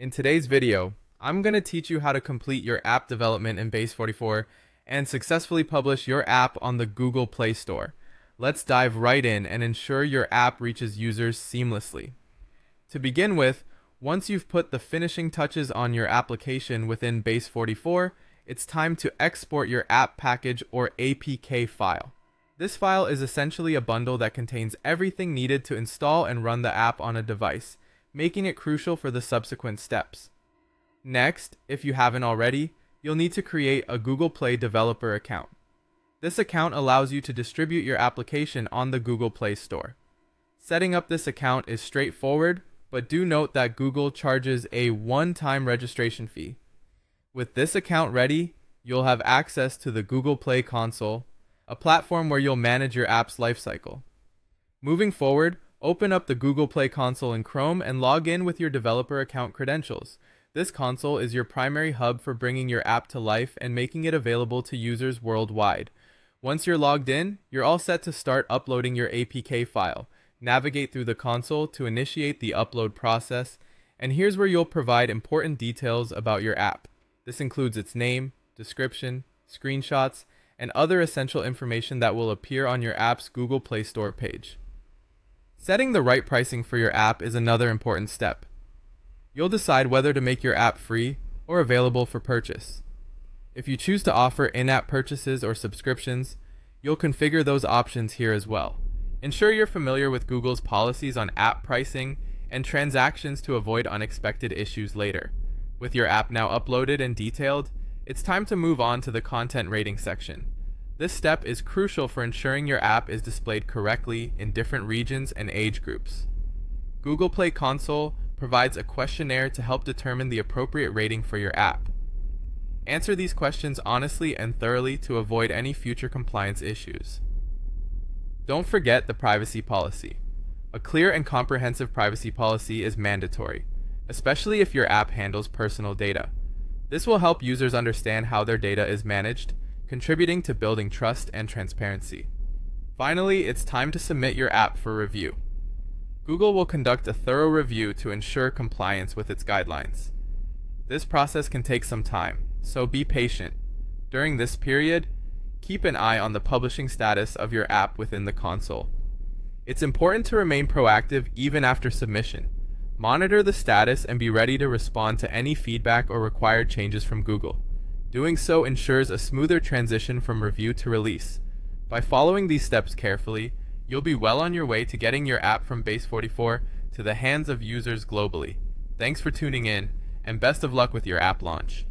In today's video, I'm going to teach you how to complete your app development in Base44 and successfully publish your app on the Google Play Store. Let's dive right in and ensure your app reaches users seamlessly. To begin with, once you've put the finishing touches on your application within Base44, it's time to export your app package or APK file. This file is essentially a bundle that contains everything needed to install and run the app on a device, making it crucial for the subsequent steps. Next, if you haven't already, you'll need to create a Google Play developer account. This account allows you to distribute your application on the Google Play Store. Setting up this account is straightforward, but do note that Google charges a one-time registration fee. With this account ready, you'll have access to the Google Play console, a platform where you'll manage your app's lifecycle. Moving forward, open up the Google Play console in Chrome and log in with your developer account credentials. This console is your primary hub for bringing your app to life and making it available to users worldwide. Once you're logged in, you're all set to start uploading your APK file. Navigate through the console to initiate the upload process, and here's where you'll provide important details about your app. This includes its name, description, screenshots, and other essential information that will appear on your app's Google Play Store page. Setting the right pricing for your app is another important step. You'll decide whether to make your app free or available for purchase. If you choose to offer in-app purchases or subscriptions, you'll configure those options here as well. Ensure you're familiar with Google's policies on app pricing and transactions to avoid unexpected issues later. With your app now uploaded and detailed, it's time to move on to the content rating section. This step is crucial for ensuring your app is displayed correctly in different regions and age groups. Google Play Console provides a questionnaire to help determine the appropriate rating for your app. Answer these questions honestly and thoroughly to avoid any future compliance issues. Don't forget the privacy policy. A clear and comprehensive privacy policy is mandatory, especially if your app handles personal data. This will help users understand how their data is managed, contributing to building trust and transparency. Finally, it's time to submit your app for review. Google will conduct a thorough review to ensure compliance with its guidelines. This process can take some time, so be patient. During this period, keep an eye on the publishing status of your app within the console. It's important to remain proactive even after submission. Monitor the status and be ready to respond to any feedback or required changes from Google. Doing so ensures a smoother transition from review to release. By following these steps carefully, you'll be well on your way to getting your app from Base44 to the hands of users globally. Thanks for tuning in, and best of luck with your app launch.